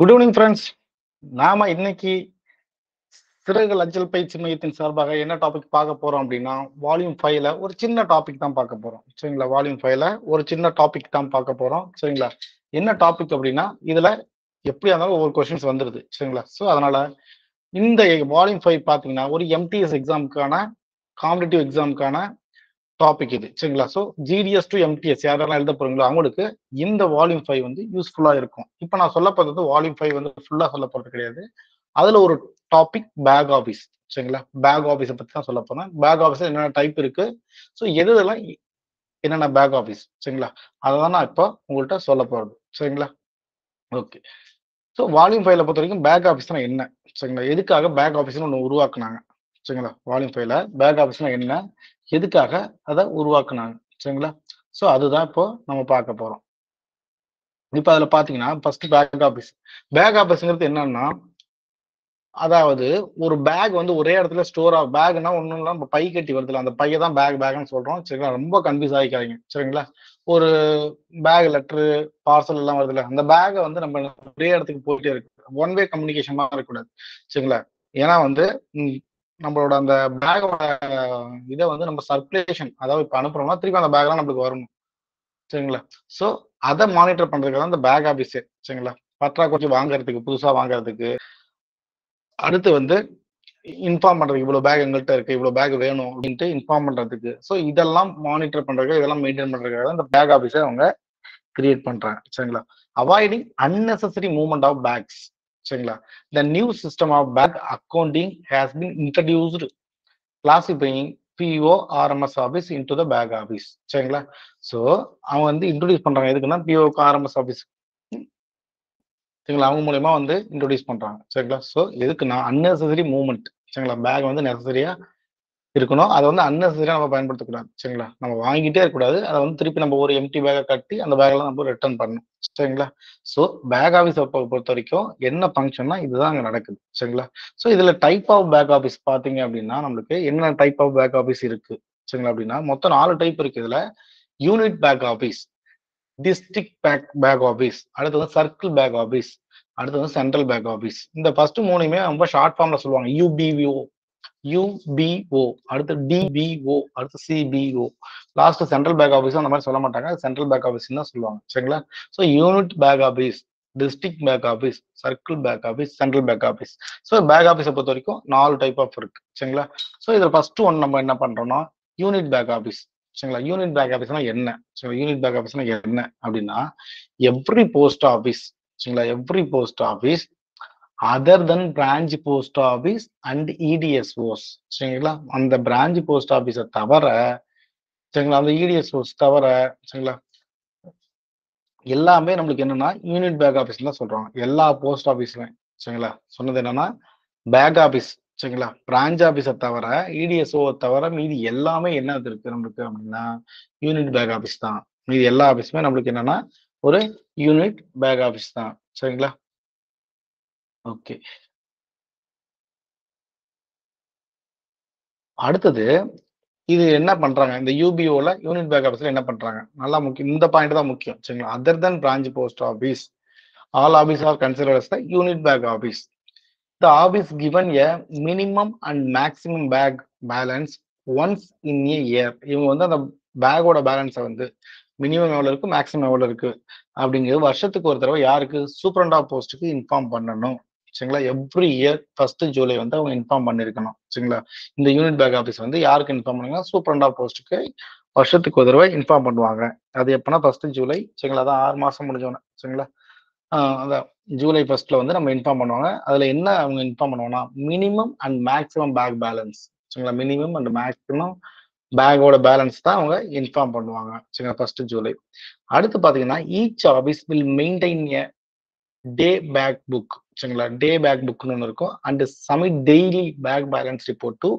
Good evening friends நாம இன்னைக்கு சிறகு அஞ்சல் பயிற்சி மையத்தின் சார்பாக என்ன டாபிக் பார்க்க போறோம் அப்படின்னா வால்யூம் ஃபைவ்ல ஒரு சின்ன டாபிக் தான் பார்க்க போறோம். சரிங்களா? வால்யூம் ஃபைவ்ல ஒரு சின்ன டாபிக் தான் பார்க்க போறோம். சரிங்களா? என்ன டாபிக் அப்படின்னா இதுல எப்படியா இருந்தாலும் ஒவ்வொரு கொஸ்டின்ஸ் வந்துருது. சரிங்களா? ஸோ அதனால இந்த வால்யூம் ஃபைவ் பார்த்தீங்கன்னா ஒரு எம்டிஎஸ் எக்ஸாமுக்கான காம்படிட்டிவ் எக்ஸாமுக்கான டாபிக் இது. சரிங்களா? ஸோ ஜிடிஎஸ் டு எம்டிஎஸ் யாரெல்லாம் எழுத போறீங்களோ அவங்களுக்கு இந்த வால்யூம் ஃபைவ் வந்து யூஸ்ஃபுல்லாக இருக்கும். இப்போ நான் சொல்ல போறது வால்யூம் ஃபைவ் வந்து ஃபுல்லாக சொல்ல போகிறது கிடையாது. அதில் ஒரு டாபிக் பேக் ஆஃபீஸ் சரிங்களா? பேக் ஆஃபீஸை பற்றி தான் சொல்ல போகிறேன் பேக் ஆஃபீஸில் என்னென்ன டைப் இருக்கு? ஸோ எது இதெல்லாம் என்னென்ன பேக் ஆஃபீஸ் சரிங்களா? அதை தான் நான் இப்போ உங்கள்கிட்ட சொல்ல போகிறது சரிங்களா? ஓகே ஸோ வால்யூம் ஃபைவ்ல பொறுத்த வரைக்கும் பேக் ஆஃபீஸ்னா என்ன? சரிங்களா? எதுக்காக பேக் ஆஃபீஸ்னு ஒன்று உருவாக்குனாங்க? சரிங்களா? வால்யூம் ஃபைவ்ல பேக் ஆஃபீஸ்னா என்ன? எதுக்காக அதை உருவாக்குனாங்க. சரிங்களா? ஸோ அதுதான் இப்போ நம்ம பார்க்க போறோம். இப்போ அதில் பார்த்தீங்கன்னா ஃபர்ஸ்ட் பேக் ஆஃபீஸ் பேக் ஆஃபீஸ்ங்கிறது என்னன்னா அதாவது ஒரு பேக் வந்து ஒரே இடத்துல ஸ்டோர் ஆகும் பேக்னா ஒன்றும் இல்லை நம்ம பை கட்டி வருதுல அந்த பையை தான் பேக் பேக்னு சொல்கிறோம் சரிங்களா? ரொம்ப கன்ஃபியூஸ் ஆகிக்காதீங்க சரிங்களா? ஒரு பேக் லெட்ரு பார்சல் எல்லாம் வருதுல அந்த பேக்கை வந்து நம்ம ஒரே இடத்துக்கு போயிட்டே இருக்கு. ஒன் வே கம்யூனிகேஷன் இருக்கக்கூடாது. சரிங்களா? ஏன்னா வந்து நம்மளோட அந்த பேக்கோட இதை வந்து நம்ம சர்க்குலேஷன் அதாவது இப்போ அனுப்புறோம்னா திருப்பி அந்த பேக்லாம் நம்மளுக்கு வரணும். சரிங்களா? ஸோ அதை மானிட்டர் பண்றதுக்கு தான் இந்த பேக் ஆஃபீஸே சரிங்களா? பற்றாக்குறை வாங்குறதுக்கு புதுசாக வாங்குறதுக்கு. அடுத்து வந்து இன்ஃபார்ம் பண்றதுக்கு இவ்வளோ பேக் எங்கள்கிட்ட இருக்கு இவ்வளோ பேக் வேணும் அப்படின்ட்டு இன்ஃபார்ம் பண்றதுக்கு. ஸோ இதெல்லாம் மானிட்டர் பண்றதுக்கு இதெல்லாம் மெயின்டைன் பண்றதுக்காக இந்த பேக் ஆஃபீஸை அவங்க கிரியேட் பண்றாங்க சரிங்களா? Avoiding unnecessary movement of bags சரிங்களா? The new system of bag accounting has been introduced classifying PO RMS office into the bag office சரிங்களா? ஸோ அவங்க வந்து இன்ட்ரடியூஸ் பண்றாங்க. எதுக்குன்னா பிஓக்கு ஆர்எம்எஸ் ஆஃபீஸ் சரிங்களா? அவங்க மூலயமா வந்து இன்ட்ரடியூஸ் பண்றாங்க. சரிங்களா? ஸோ எதுக்குன்னா அன்னெசரி மூவ்மெண்ட் சரிங்களா? பேக் வந்து நெசசரியா இருக்கணும். அதை வந்து அன்னெசரியாக நம்ம பயன்படுத்தக்கூடாது. சரிங்களா? நம்ம வாங்கிட்டே இருக்கக்கூடாது. அதை வந்து திருப்பி நம்ம ஒரு எம்டி பேக்கை கட்டி அந்த பேக்கெல்லாம் நம்ம ரிட்டர்ன் பண்ணணும். சரிங்களா? ஸோ பேக் ஆஃபீஸ் பொறுத்த வரைக்கும் என்ன ஃபங்க்ஷன்னா இதுதான் அங்கே நடக்குது. சரிங்களா? ஸோ இதுல டைப் ஆஃப் பேக் ஆஃபீஸ் பார்த்தீங்க அப்படின்னா நம்மளுக்கு என்ன டைப் ஆஃப் பேக் ஆஃபீஸ் இருக்கு? சரிங்களா அப்படின்னா மொத்தம் நாலு டைப் இருக்கு இதுல. Unit back office district back back office அடுத்தது சர்க்கிள் பேக் ஆஃபீஸ் அடுத்தது சென்ட்ரல் பேக் ஆஃபீஸ் இந்த ஃபர்ஸ்ட் மூணுமே ரொம்ப ஷார்ட் ஃபார்ம்ல சொல்லுவாங்க. யூபிவிஓ யூபிஓ அடுத்து டிபிஓ அடுத்து CBO last central bag office அந்த மாதிரி சொல்ல மாட்டாங்க. சென்ட்ரல் பேக் ஆஃபீஸ் தான் சொல்லுவாங்க. சரிங்களா? So unit bag office district bag office circle bag office central bag office so bag ஆஃபீஸை பொறுத்த வரைக்கும் நாலு டைப் ஆஃப் இருக்கு. சரிங்களா? ஸோ இதில் ஃபர்ஸ்ட் ஒன் நம்ம என்ன பண்றோம்னா யூனிட் பேக் ஆஃபீஸ் சரிங்களா? யூனிட் பேக் ஆஃபீஸ்னா என்ன? சரிங்களா? யூனிட் பேக் ஆஃபீஸ்னா என்ன? அப்படின்னா எவ்ரி போஸ்ட் ஆஃபீஸ் சரிங்களா? Every post office other then branch post office and EDSOs சரிங்களா? அந்த பிரான்ச் போஸ்ட் ஆஃபீஸை தவிர சரிங்களா? அந்த இடிஎஸ்ஓஸ் தவிர சரிங்களா? எல்லாமே நம்மளுக்கு என்னன்னா யூனிட் பேக் ஆஃபீஸ் தான் சொல்றாங்க. எல்லா போஸ்ட் ஆஃபீஸ்லையும் சரிங்களா? சொன்னது என்னன்னா பேக் ஆஃபீஸ் சரிங்களா? பிரான்ச் ஆஃபீஸை தவிர இடிஎஸ்ஓ தவிர மீதி எல்லாமே என்ன இருக்கு நம்மளுக்கு அப்படின்னா யூனிட் பேக் ஆஃபீஸ் தான். மீதி எல்லா ஆஃபீஸுமே நம்மளுக்கு என்னன்னா ஒரு யூனிட் பேக் ஆஃபீஸ் தான். சரிங்களா? ஓகே. அடுத்தது இது என்ன பண்றாங்க? இந்த யூபிஓல யூனிட் பேக் ஆஃபீஸ்ல என்ன பண்றாங்க? நல்லா முக்கியம் இந்த பாயிண்ட் தான் முக்கியம் சரிங்களா? Other then branch post office all office are considers the unit bag office the office given a minimum and maximum bag balance once in a year இவங்க வந்து அந்த பேக்கோட பேலன்ஸை வந்து மினிமம் எவ்வளோ இருக்கு மேக்ஸிமம் எவ்வளோ இருக்கு? அப்படிங்கிறது வருஷத்துக்கு ஒரு தடவை யாருக்கு சூப்பரண்டா போஸ்ட்டுக்கு இன்ஃபார்ம் பண்ணணும். சரிங்களா? எவ்ரி இயர் ஃபர்ஸ்ட் ஜூலை வந்து அவங்க இன்ஃபார்ம் பண்ணிருக்கணும் சரிங்களா? இந்த யூனிட் பேக் ஆஃபீஸ் வந்து யாருக்கு இன்ஃபார்ம் பண்ணுங்க சூப்பரண்டா போஸ்ட்டுக்கு வருஷத்துக்கு ஒரு தடவை இன்ஃபார்ம் பண்ணுவாங்க. அது எப்பனா ஃபர்ஸ்ட் ஜூலை சரிங்களா? அதான் ஆறு மாசம் முடிஞ்சோன்னு சரிங்களா? அதான் ஜூலை ஃபர்ஸ்ட்ல வந்து நம்ம இன்ஃபார்ம் பண்ணுவாங்க. அதுல என்ன அவங்க இன்ஃபார்ம் பண்ணுவாங்கன்னா minimum and maximum bag balance சரிங்களா? மினிமம் அண்ட் மேக்ஸிமம் பேக்கோட பேலன்ஸ் தான் அவங்க இன்ஃபார்ம் பண்ணுவாங்க சரிங்களா? ஃபர்ஸ்ட் ஜூலை அடுத்து பாத்தீங்கன்னா each office will maintain a day bag book சரிங்களா? டே பேக் புக்னு ஒன்று இருக்கும். And submit daily bag balance report to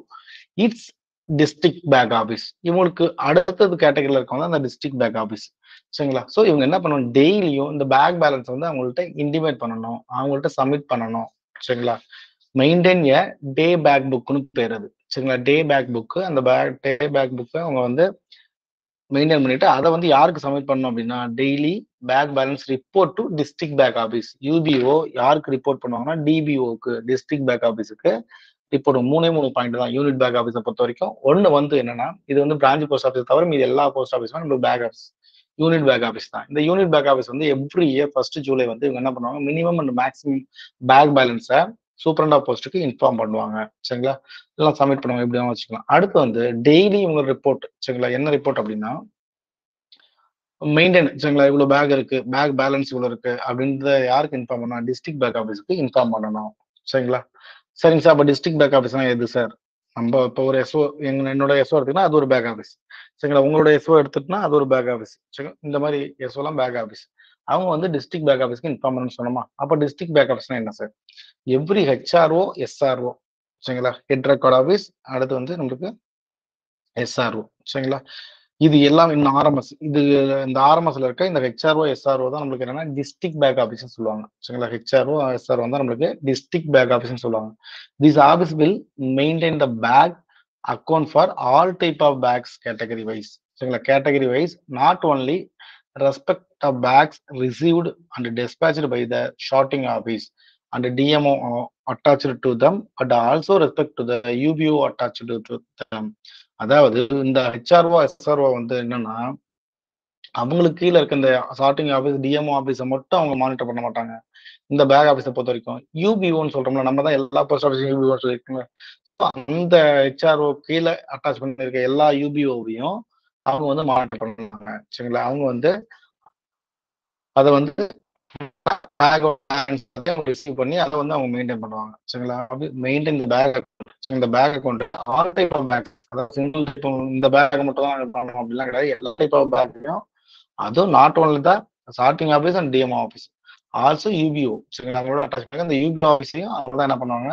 its district bag office இவங்களுக்கு அடுத்தது கேட்டகரியில் இருக்கவங்க அந்த டிஸ்ட்ரிக்ட் பேக் ஆஃபீஸ் சரிங்களா? ஸோ இவங்க என்ன பண்ணணும்? டெய்லியும் இந்த பேக் பேலன்ஸ் வந்து அவங்கள்ட்ட இன்டிமேட் பண்ணணும். அவங்கள்ட்ட சப்மிட் பண்ணணும். சரிங்களா? மெயின்டைன் ஏ டே பேக் புக்னு பேர் அது. சரிங்களா? டே பேக் புக்கு அந்த பேக் டே பேக் புக்கை அவங்க வந்து மெயின்டைன் பண்ணிட்டு அதை வந்து யாருக்கு சப்மிட் பண்ணணும் அப்படின்னா daily bag balance report to district bag office UBO யாருக்கு ரிப்போர்ட் பண்ணுவாங்கன்னா டிபிஓக்கு டிஸ்ட்ரிக்ட் பேக் ஆஃபீஸுக்கு ரிப்போர்ட் மூணே மூணு பாயிண்ட் தான். யூனிட் பேக் ஆஃபீஸை பொறுத்த வரைக்கும் ஒன்று வந்து என்னன்னா இது வந்து பிரான்ச் போஸ்ட் ஆஃபீஸ் தவிர மீது எல்லா போஸ்ட் ஆஃபீஸும் நம்மளுக்கு bag office unit bag office தான். இந்த யூனிட் பேக் ஆஃபீஸ் வந்து எவ்ரி இயர் ஃபர்ஸ்ட் ஜூலை வந்து இவங்க என்ன பண்ணுவாங்க மினிமம் அண்ட் மேக்ஸிமம் பேக் பேலன்ஸை சூப்பரண்ட் ஆஃப் போஸ்ட்டுக்கு இன்ஃபார்ம் பண்ணுவாங்க. சரிங்களா? எல்லாம் சப்மிட் பண்ணுவாங்க. இப்படி தான் வச்சுக்கலாம். அடுத்து வந்து டெய்லி இவங்க ரிப்போர்ட் சரிங்களா? என்ன ரிப்போர்ட் அப்படின்னா மெயின்டைன் சரிங்களா? இவ்வளோ பேக் இருக்கு. பேக் பேலன்ஸ் இவ்வளோ இருக்கு. அப்படின்றத யாருக்கு இன்ஃபார்ம் பண்ணணும்? டிஸ்ட்ரிக்ட் பேக் ஆஃபீஸுக்கு இன்ஃபார்ம் பண்ணணும். சரிங்களா? சரிங்க சார் அப்போ டிஸ்ட்ரிக்ட் பேக் ஆஃபீஸ்னா எது சார் நம்ம இப்போ ஒரு எஸ்ஓ எங்க என்னோட எஸ்ஓ எடுத்துக்கினா அது ஒரு பேக் ஆஃபீஸ் சரிங்களா? உங்களோட எஸ்ஓ எடுத்துட்டுனா அது ஒரு பேக் ஆஃபீஸ் சரிங்களா இந்த மாதிரி எஸ்ஓலாம் பேக் ஆஃபீஸ் அவங்க வந்து டிஸ்ட்ரிக்ட் பேக் ஆஃபீஸ்க்கு இன்ஃபார்ம் பண்ணணும்னு சொன்னோமா? அப்போ டிஸ்ட்ரிக்ட் பேக் ஆஃபீஸ்னா என்ன சார் எவ்ரி ஹெச்ஆர்ஓ எஸ்ஆர்ஓ சரிங்களா? ஹெட் ரெக்கார்ட் ஆஃபீஸ் அடுத்து வந்து நம்மளுக்கு எஸ்ஆர்ஓ சரிங்களா? இது எல்லாம் இன்னும் ஆர்எம்எஸ் இது இந்த ஆர்எம்எஸ்ல இருக்க இந்த ஹெச்ஆர்ஓ எஸ்ஆர்ஓ தான் நம்மளுக்கு என்னன்னா டிஸ்ட்ரிக்ட் பேக் ஆஃபீஸ் சொல்லுவாங்க சரிங்களா? ஹெச்ஆர்ஓ எஸ்ஆர்ஓ தான் நம்மளுக்கு டிஸ்ட்ரிக்ட் பேக் ஆஃபீஸ் சொல்லுவாங்க. This office will maintain the bag account for all type of bags category wise சரிங்களா? Category wise not only respect of bags received and dispatched by the sorting office and DMO uh, attached to them, but also respect to the UBO attached to them. அதாவது இந்த HRO SRO வந்து என்னன்னா அவங்களுக்கு கீழே இருக்க இந்த sorting office DMO ஆஃபீஸை மட்டும் அவங்க மானிட்டர் பண்ண மாட்டாங்க இந்த பேக் ஆஃபீஸை பொறுத்த வரைக்கும் யூபிஓன்னு சொல்றோம்ல நம்ம தான் எல்லா போஸ்ட் ஆஃபீஸும் யூபிஓ சொல்லியிருக்கோங்க அந்த ஹெச்ஆர்ஓ கீழே அட்டாச் பண்ணிருக்க எல்லா யூபிஓவையும் அவங்க வந்து மானிட்டர் பண்ணுவாங்க. சரிங்களா? அவங்க வந்து அதை வந்து பேக் ரிசீவ் பண்ணி அதை வந்து அவங்க மெயின்டைன் பண்ணுவாங்க. சரிங்களா? மெயின்டைன் பேக் அக்கௌண்ட் இந்த bag account all type of bag அதாவது சிங்கிள் டைப் இந்த பேக் மட்டும் தான் பண்ணணும். அப்படிலாம் கிடையாது. எல்லா டைப் ஆஃப் பேக்கையும் அதுவும் நாட் ஓன்லி தான் starting office and DM office also UBO சரிங்களா? அவங்களோட அட்டாச் பண்ணி அந்த யூபிஓ ஆஃபீஸையும் அவங்க தான் என்ன பண்ணுவாங்க?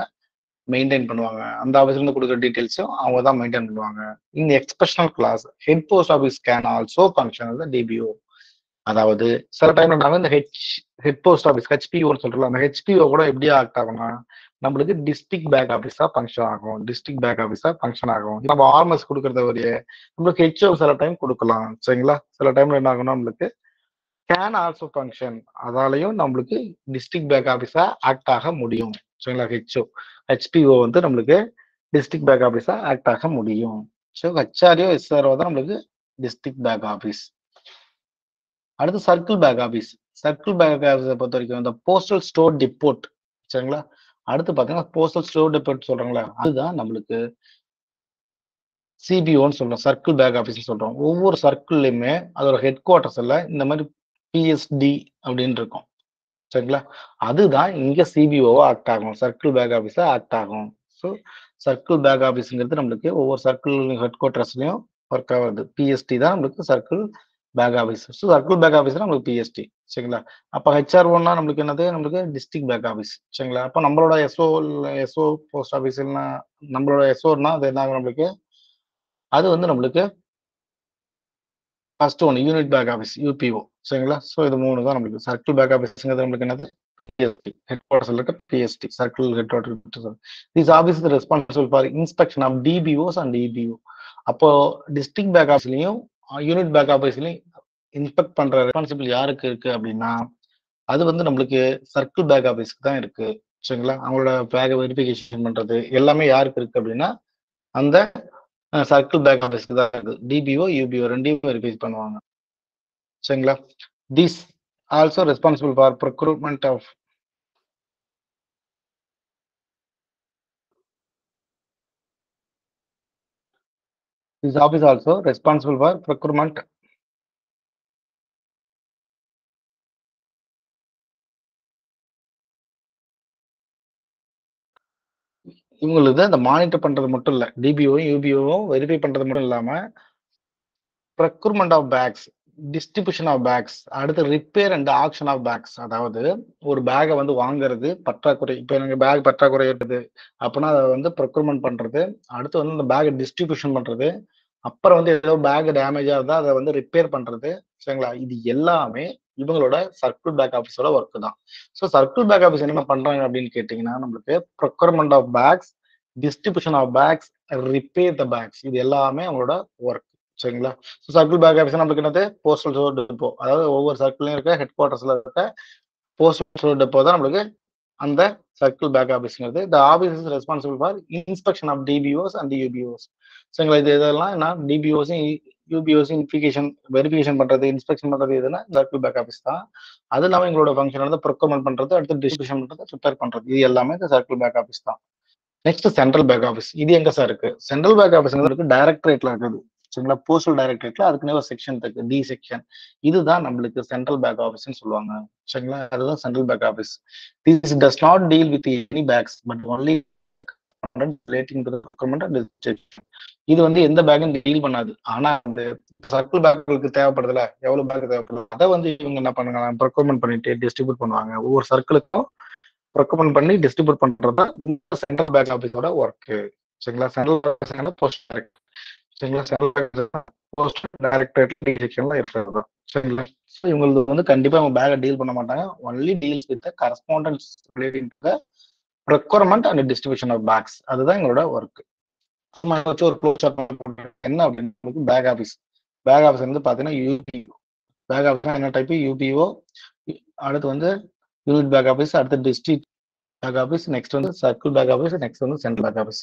மெயின்டைன் பண்ணுவாங்க. அந்த ஆஃபீஸ்ல இருந்து கொடுக்குற டீட்டெயில்ஸும் அவங்க தான் மெயின்டைன் பண்ணுவாங்க. இந்த exceptional class head post office can also function DBO அதாவது சில டைம்ல நாங்கள் இந்த ஹெச் ஹெட் போஸ்ட் ஆஃபீஸ் ஹெச்பிஓன்னு சொல்றோம் அந்த ஹெச்பிஓ கூட எப்படி ஆக்ட் ஆகும்னா நம்மளுக்கு டிஸ்ட்ரிக்ட் பேக் ஆஃபீஸாக ஃபங்க்ஷன் ஆகும். டிஸ்ட்ரிக்ட் பேக் ஆஃபீஸாக ஃபங்க்ஷன் ஆகும். நம்ம ஆர்மஸ் கொடுக்குறத வரைய நம்மளுக்கு ஹெச்ஓ சில டைம் கொடுக்கலாம். சரிங்களா? சில டைம்ல என்ன ஆகும்னா நம்மளுக்கு கேன் ஆல்சோ ஃபங்க்ஷன் அதாலையும் நம்மளுக்கு டிஸ்ட்ரிக்ட் பேக் ஆஃபீஸாக ஆக்ட் ஆக முடியும். சரிங்களா ஹெச்ஓ ஹெச்பிஓ வந்து நம்மளுக்கு டிஸ்ட்ரிக்ட் பேக் ஆஃபீஸாக ஆக்ட் ஆக முடியும். ஸோ ஹெச்ஆர்ஓ எஸ்ஆர்ஓ தான் நம்மளுக்கு டிஸ்ட்ரிக்ட் பேக் ஆஃபீஸ் அடுத்து circle bag office circle bag ஆஃபீஸை பொறுத்த வரைக்கும் இந்த போஸ்டல் ஸ்டோர் டிப்போர்ட் சரிங்களா? அடுத்து பார்த்தீங்கன்னா போஸ்டல் ஸ்டோர் டிப்போர்ட் சொல்கிறாங்களா அதுதான் நம்மளுக்கு சிபிஓன்னு சொல்கிறோம் சர்க்கிள் பேக் ஆஃபீஸ்னு சொல்றோம். ஒவ்வொரு சர்க்கிள்லையுமே அதோட ஹெட் குவார்ட்டர்ஸ்ல இந்த மாதிரி பிஎஸ்டி அப்படின்னு இருக்கும். சரிங்களா? அதுதான் இங்க சிபிஓவா ஆக்ட் ஆகும். சர்க்கிள் பேக் ஆஃபீஸா ஆக்ட் ஆகும். ஸோ சர்க்கிள் பேக் ஆஃபீஸுங்கிறது நம்மளுக்கு ஒவ்வொரு சர்க்கிள் ஹெட் குவார்ட்டர்ஸ்லயும் ஒர்க் ஆகுது. பிஎஸ்டி தான் நம்மளுக்கு circle bag office so circle bag office நம்மளுக்கு பிஎஸ்டி சரிங்களா? அப்போ ஹெச்ஆர்ஓன்னா நம்மளுக்கு என்னது? நம்மளுக்கு டிஸ்ட்ரிக்ட் பேக் ஆஃபீஸ் சரிங்களா? அப்போ நம்மளோட எஸ்ஓ எஸ்ஓ போஸ்ட் ஆஃபீஸ் நம்மளோட எஸ்ஓன்னா அது என்ன ஆகும் நம்மளுக்கு? அது வந்து நம்மளுக்கு ஃபர்ஸ்ட் ஒன்று யூனிட் பேக் ஆஃபீஸ் யூபிஓ சரிங்களா? ஸோ இது மூணு தான் நம்மளுக்கு. சர்க்கிள் பேக் ஆஃபீஸ்ங்கிறது நம்மளுக்கு என்னது? பிஎஸ்டி ஹெட் குவார்டர்ஸ்ல இருக்க PSD circle head quarter this office responsible for inspection of DBOs and EBO அப்போ டிஸ்ட்ரிக்ட் பேக் ஆஃபீஸ்லையும் யூனிட் பேக் ஆஃபீஸ்லையும் இன்ஸ்பெக்ட் பண்ற ரெஸ்பான்சிபிள் யாருக்கு இருக்கு அப்படின்னா அது வந்து நம்மளுக்கு சர்க்கிள் பேக் ஆஃபீஸ்க்கு தான் இருக்கு. சரிங்களா? அவங்களோட பேக் வெரிஃபிகேஷன் பண்றது எல்லாமே யாருக்கு இருக்கு அப்படின்னா அந்த சர்க்கிள் பேக் ஆஃபீஸ்க்கு தான் இருக்கு. டிபிஓ யூபிஓ ரெண்டையும் வெரிஃபை பண்ணுவாங்க. சரிங்களா? This also responsible for procurement of this office also responsible for procurement இவங்களுக்கு அந்த மானிட்டர் பண்றது மட்டும் இல்ல டிபிஓவும் யூபிஓவும் வெரிஃபை பண்றது மட்டும் இல்லாம procurement of bags distribution of bags அடுத்து repair and action of bags அதாவது ஒரு பேக்கை வந்து வாங்குறது பற்றாக்குறை. இப்போ எனக்கு பேக் பற்றாக்குறை இருக்குது. அப்படின்னா அதை வந்து ப்ரொக்யூர்மெண்ட் பண்றது. அடுத்து வந்து அந்த பேக்கை டிஸ்ட்ரிபியூஷன் பண்றது. அப்புறம் வந்து ஏதோ பேக் டேமேஜ் ஆகுதா அதை வந்து ரிப்பேர் பண்றது. சரிங்களா இது எல்லாமே இவங்களோட சர்க்கிள் பேக் ஆஃபீஸோட ஒர்க் தான். ஸோ சர்க்கிள் பேக் ஆஃபீஸ் என்ன பண்றாங்க அப்படின்னு கேட்டீங்கன்னா நம்மளுக்கு procurement of bags distribution of bags repair the bags இது எல்லாமே அவங்களோட ஒர்க் சரிங்களா? ஸோ சர்க்கிள் பேக் ஆஃபீஸ் நம்மளுக்கு என்னது? போஸ்டல் ஸ்டோர் டெப்போ அதாவது ஒவ்வொரு சர்க்கிளையும் இருக்க ஹெட் குவார்டர்ஸ்ல இருக்க போஸ்டல் ஸ்டோர் டெப்போ தான் நம்மளுக்கு அந்த circle bag ஆஃபீஸ்ங்கிறது the office is responsible for inspection of DBOs and UBOs சரிங்களா? இது இதெல்லாம் என்ன? டிபிஓஸும் யூபிஓஸும் இன்ஃபிகேஷன் வெரிஃபிகேஷன் பண்றது இன்ஸ்பெக்ஷன் பண்றது எதுனா இந்த பேக் ஆஃபீஸ் தான். அது இல்லாமல் எங்களோட ஃபங்க்ஷன் வந்து ப்ரொக்யூர்மெண்ட் பண்றது அடுத்து டிஸ்ட்ரிபியூஷன் பண்றது ப்ரிப்பேர் பண்றது. இது எல்லாமே இந்த சர்க்கிள் பேக் ஆஃபீஸ் தான். நெக்ஸ்ட் சென்ட்ரல் பேக் ஆஃபீஸ் இது எங்க சார் இருக்கு? சென்ட்ரல் பேக் ஆஃபீஸ் இருக்கு டைரக்டரேட்ல இருக்குது. சரிங்களா? போஸ்டல் டைரக்டரேட்ல அதுக்குன்னே ஒரு செக்ஷன் இருக்கு. டி செக்ஷன் இதுதான் நம்மளுக்கு சென்ட்ரல் பேக் ஆஃபீஸ்னு சொல்லுவாங்க. சரிங்களா? அதுதான் central bag office this does not deal with any bags but only relating to procurement and இது வந்து எந்த பேங்கும் டீல் பண்ணாது. ஆனா அந்த சர்க்கிள் பேக்குகளுக்கு தேவைப்படுதுல எவ்வளவு பேக் தேவைப்படுது அதை வந்து இவங்க என்ன பண்ணுங்க ப்ரொக்யூர்மெண்ட் பண்ணிட்டு டிஸ்ட்ரிபியூட் பண்ணுவாங்க. ஒவ்வொரு சர்க்கிளுக்கும் ப்ரொக்யூர்மெண்ட் பண்ணி டிஸ்ட்ரிபியூட் பண்றது இந்த சென்ட்ரல் பேங்க் ஆஃபீஸோட ஒர்க் சரிங்களா? சென்ட்ரல் போஸ்ட் சரிங்களா? சென்ட்ரல் போஸ்ட் டைரக்டரேட் செக்ஷன்ல இருக்கிறது சரிங்களா? ஸோ இவங்களுக்கு வந்து கண்டிப்பா அவங்க பேக்கை டீல் பண்ண மாட்டாங்க. Only deals with correspondence relating to and distribution of bags அதுதான் எங்களோட ஒர்க் வச்சு ஒரு க்ளோஸ் என்ன அப்படின்னு பேக் ஆஃபீஸ் பேக் ஆஃபீஸ் வந்து பாத்தீங்கன்னா யூபிஓ பேக் ஆஃபீஸ் என்ன டைப் யூபிஓ அடுத்து வந்து யூனிட் பேக் ஆஃபீஸ் அடுத்து டிஸ்ட்ரிக்ட் பேக் ஆஃபீஸ் நெக்ஸ்ட் வந்து சர்க்கிள் பேக் ஆஃபீஸ் நெக்ஸ்ட் வந்து சென்ட்ரல் பேக் ஆஃபீஸ்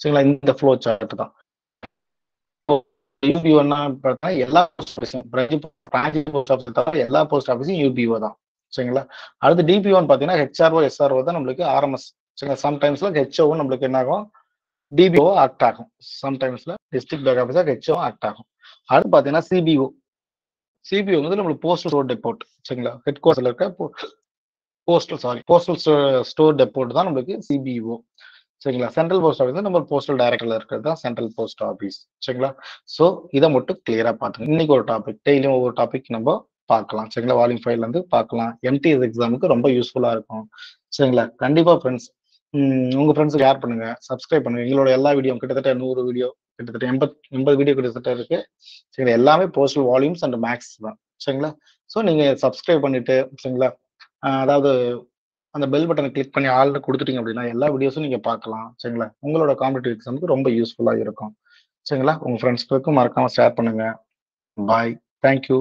சரிங்களா? இந்த ஃப்ளோ சார்ட் தான். யூபிஓன்னா பார்த்தா எல்லா போஸ்ட் ஆஃபீஸும் பிரான்ச் போஸ்ட் ஆஃபீஸ் தவிர எல்லா போஸ்ட் ஆஃபீஸும் யூபிஓ தான். சரிங்களா? அடுத்து டிபிஓன்னு பார்த்தீங்கன்னா ஹெச்ஆர்ஓ எஸ்ஆர்ஓ தான் நம்மளுக்கு ஆர்எம்எஸ் சரிங்களா? சம்டைம்ஸ்ல ஹெச்ஓவும் நம்மளுக்கு என்ன ஆகும்? டிபிஓ ஆக்ட் ஆகும். சம்டைம்ஸ்ல district bag officer HO act ஆகும். அடுத்து பார்த்தீங்கன்னா சிபிஓ சிபிஓ வந்து நம்மளுக்கு போஸ்டல் ஸ்டோர் டெப்போர்ட் சரிங்களா? ஹெட் குவார்டர்ல இருக்க postal sorry postal store depot தான் நம்மளுக்கு சிபிஓ சரிங்களா? சென்ட்ரல் போஸ்ட் ஆஃபீஸ் நம்ம போஸ்டல் டைரக்டர்ல இருக்கிறது தான் சென்ட்ரல் போஸ்ட் ஆஃபீஸ் சரிங்களா? ஸோ இதை மட்டும் கிளியரா பார்த்துங்க இன்னைக்கு ஒரு டாபிக் டெய்லியும் ஒவ்வொரு டாபிக் நம்ம பார்க்கலாம். சரிங்களா? வால்யூம் ஃபைவ்ல இருந்து பார்க்கலாம். எம்டிஎஸ் எக்ஸாமுக்கு ரொம்ப யூஸ்ஃபுல்லா இருக்கும். சரிங்களா? கண்டிப்பா ஃப்ரெண்ட்ஸ் உங்க ஃப்ரெண்ட்ஸுக்கு ஷேர் பண்ணுங்க. சப்ஸ்கிரைப் பண்ணுங்க. எங்களோட எல்லா வீடியோ கிட்டத்தட்ட நூறு வீடியோ கிட்டத்தட்ட எண்பத் எண்பது வீடியோ கிட்டத்தட்ட இருக்கு. சரிங்களா? எல்லாமே போஸ்டல் வால்யூம்ஸ் அண்ட் மேக்ஸ் தான். சரிங்களா? ஸோ நீங்க சப்ஸ்கிரைப் பண்ணிட்டு சரிங்களா? அதாவது அந்த பெல் பட்டனை கிளிக் பண்ணி ஆள்ல கொடுத்துட்டீங்க அப்படின்னா எல்லா வீடியோஸும் நீங்க பார்க்கலாம். சரிங்களா? உங்களோட காம்படிட்டிவ் எக்ஸாமுக்கு ரொம்ப யூஸ்ஃபுல்லாக இருக்கும். சரிங்களா? உங்க ஃப்ரெண்ட்ஸ்களுக்கும் மறக்காம ஷேர் பண்ணுங்க. Bye thank you